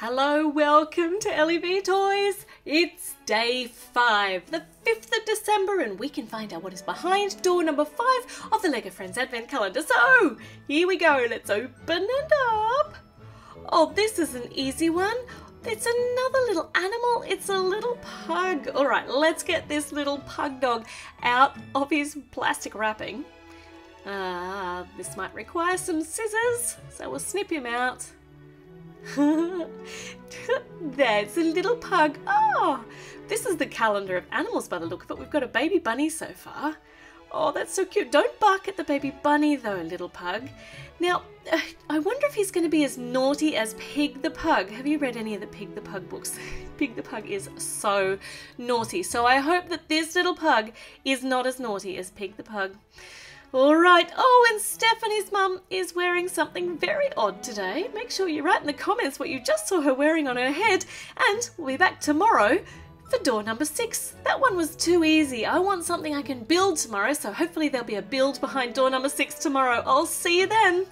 Hello, welcome to ellieV Toys. It's day five, the 5th of December, and we can find out what is behind door number five of the LEGO Friends Advent Calendar. So, here we go. Let's open it up. Oh, this is an easy one. It's another little animal. It's a little pug. All right, let's get this little pug dog out of his plastic wrapping. Ah, uh, this might require some scissors, so we'll snip him out. There's a little pug. Oh, this is the calendar of animals by the look of it. We've got a baby bunny so far. Oh, that's so cute. Don't bark at the baby bunny though, little pug. Now, uh, I wonder if he's going to be as naughty as Pig the Pug. Have you read any of the Pig the Pug books? Pig the Pug is so naughty. So I hope that this little pug is not as naughty as Pig the Pug. All right. Oh, and Stephanie's mum is wearing something very odd today. Make sure you write in the comments what you just saw her wearing on her head, and we'll be back tomorrow for door number six. That one was too easy. I want something I can build tomorrow, so hopefully there'll be a build behind door number six tomorrow. I'll see you then.